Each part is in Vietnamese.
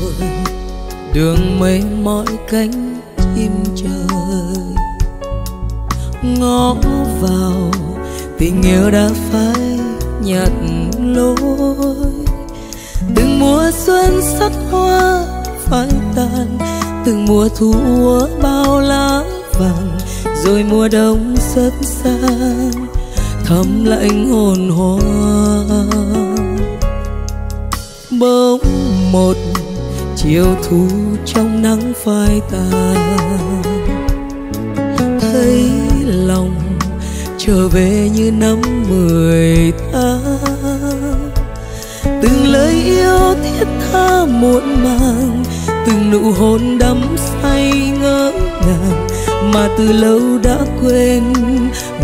rồi đường mây mỏi cánh chim trời. Ngó vào, tình yêu đã phai nhạt lối. Từng mùa xuân sắc hoa phai tàn, từng mùa thu úa bao lá vàng, rồi mùa đông rất xa thấm lạnh hồn hoa. Bỗng một chiều thu trong nắng phai tàn. Thấy lòng trở về như năm mười tháng từng lời yêu thiết tha muộn màng, từng nụ hôn đắm say ngỡ ngàng. Mà từ lâu đã quên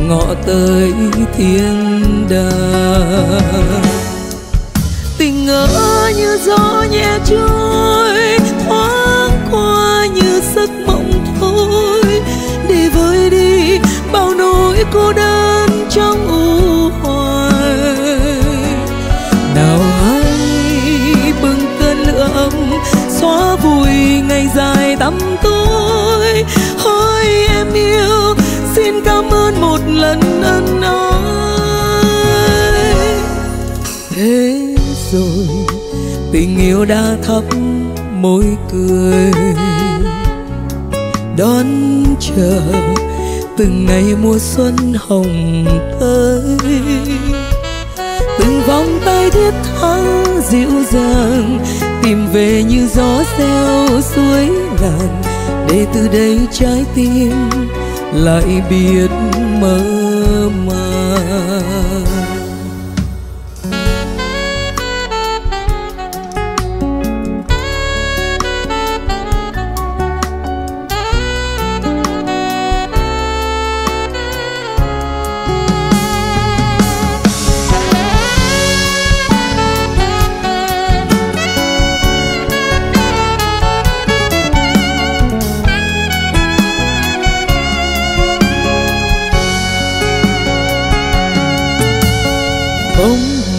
ngọ tới thiên đàng. Tình ngỡ như gió nhẹ trôi xóa vùi ngày dài tăm tối. Hỡi em yêu, xin cảm ơn một lần ân ái. Thế rồi, tình yêu đã thắp môi cười. Đón chờ từng ngày mùa xuân hồng tới từng vòng tay thiết tha dịu dàng tìm về như gió reo suối ngàn, để từ đây trái tim lại biết mơ màng.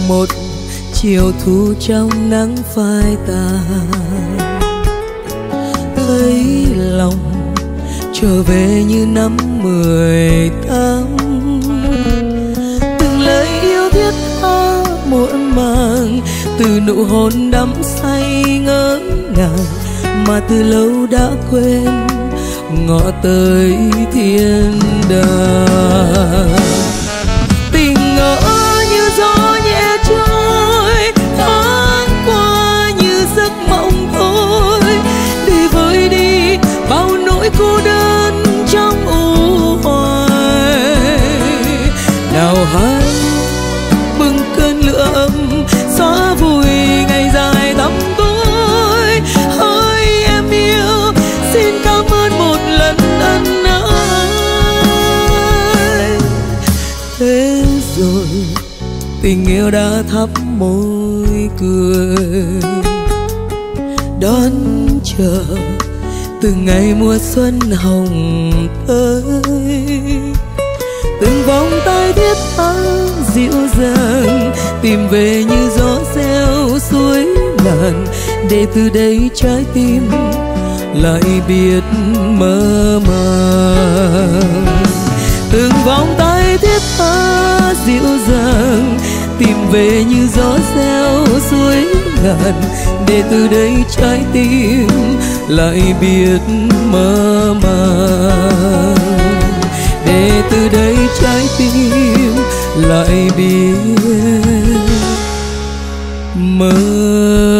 Một chiều thu trong nắng phai tàn. Thấy lòng trở về như năm mười tám. Từng lời yêu thiết tha muộn màng, từ nụ hôn đắm say ngỡ ngàng, mà từ lâu đã quên ngõ tới thiên đàng. Yêu đã thắp môi cười đón chờ từng ngày mùa xuân hồng tới, từng vòng tay thiết tha dịu dàng tìm về như gió reo suối ngàn để từ đây trái tim lại biết mơ màng. Từng vòng tay thiết tha dịu dàng tìm về như gió reo suối ngàn, để từ đây trái tim lại biết mơ màng. Để từ đây trái tim lại biết mơ